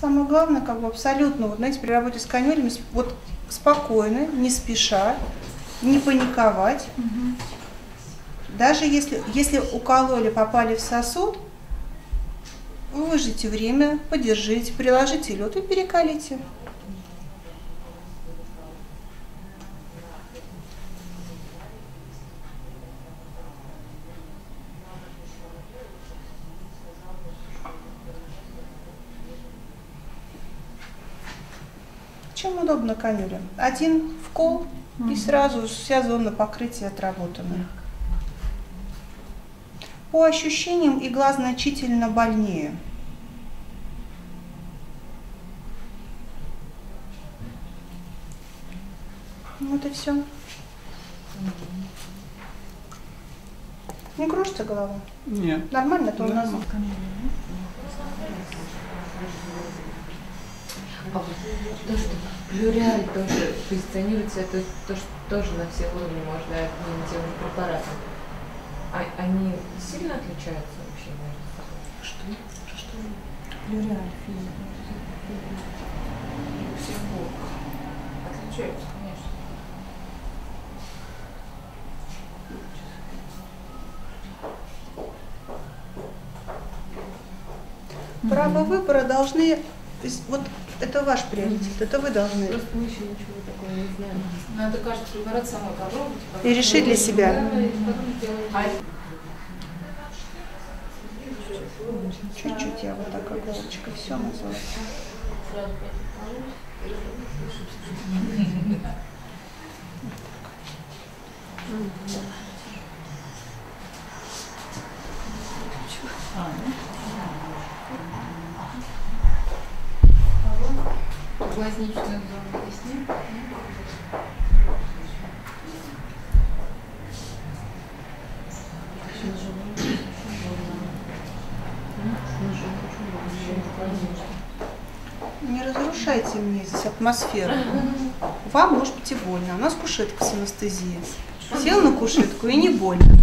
Самое главное, как бы абсолютно, вот знаете, при работе с канюлями, вот спокойно, не спеша, не паниковать. Даже если, если укололи, попали в сосуд, выждите время, подержите, приложите лед и перекалите. Чем удобно канюля? Один вкол и сразу вся зона покрытия отработана. По ощущениям игла значительно больнее. Вот и все. Не кружится голова? Нет. Нормально, то у нас. А вот то, что плюриаль тоже позиционируется, это то, что тоже на все уровни можно одним тем же препаратом. А, они сильно отличаются вообще между собой? Что? Что? Плюриаль, физика. Всего. Отличаются, конечно. Право выбора должны, то есть вот это ваш приоритет, это вы должны Просто мы еще ничего такого не знаем. Надо каждый препарат самой попробовать. и решить для себя. А Чуть-чуть я вот так иголочкой все называется. Не разрушайте мне здесь атмосферу. Вам может быть и больно. У нас кушетка с анестезией. Сел на кушетку и не больно.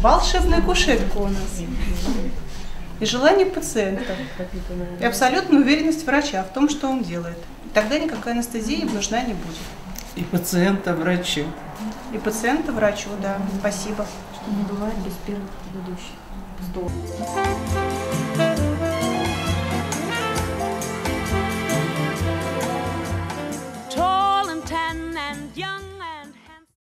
Волшебная кушетка у нас. И желание пациента. И абсолютная уверенность врача в том, что он делает. Тогда никакая анестезия им нужна не будет. И пациента врачу. И пациента врачу, да. Спасибо. Что не бывает без первых предыдущих. Здорово.